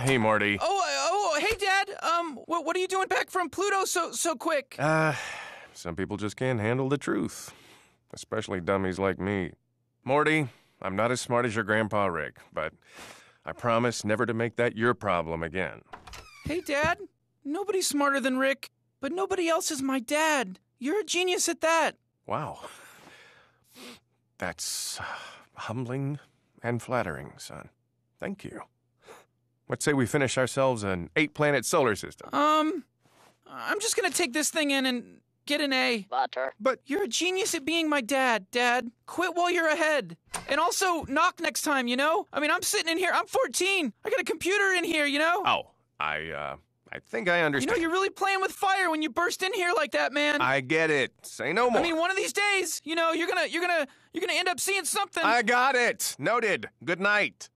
Hey, Morty. Oh, oh, hey, Dad. Um, what, what are you doing back from Pluto so so quick? Uh, some people just can't handle the truth, especially dummies like me. Morty, I'm not as smart as your grandpa Rick, but I promise never to make that your problem again. Hey, Dad. Nobody's smarter than Rick, but nobody else is my dad. You're a genius at that. Wow. That's uh, humbling and flattering, son. Thank you. Let's say we finish ourselves an eight planet solar system. Um, I'm just gonna take this thing in and get an A. Butter. But You're a genius at being my dad, Dad. Quit while you're ahead. And also, knock next time, you know? I mean, I'm sitting in here, I'm 14. I got a computer in here, you know? oh, I uh I think I understand. you know, you're really playing with fire when you burst in here like that, man. I get it. Say no more. I mean, one of these days, you know, you're gonna, you're gonna, you're gonna end up seeing something. I got it. Noted. Good night.